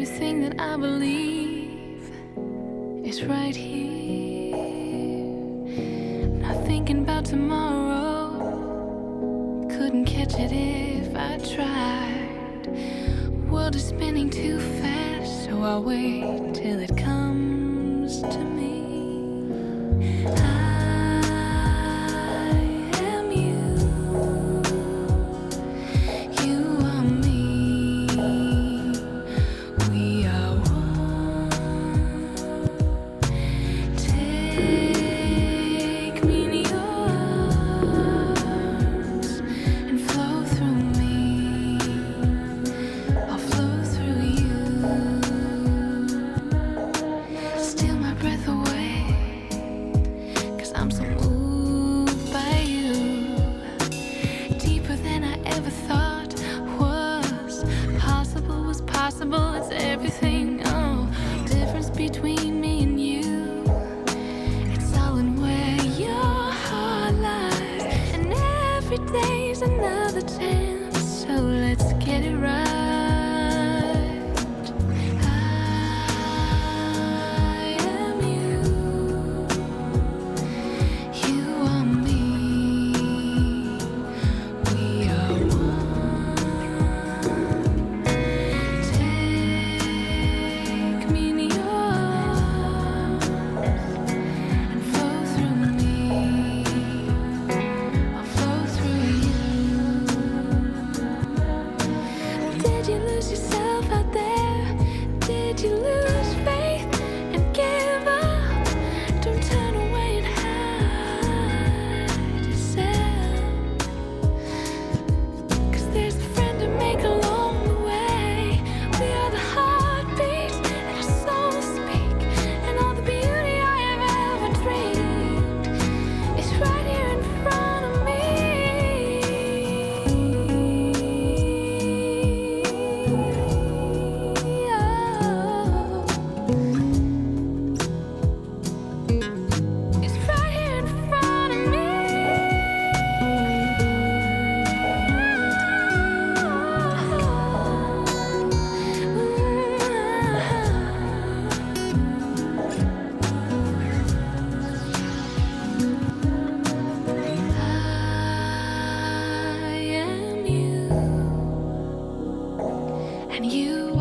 Everything that I believe is right here. Not thinking about tomorrow. Couldn't catch it if I tried. World is spinning too fast, so I'll wait till it comes to me. another chance. and you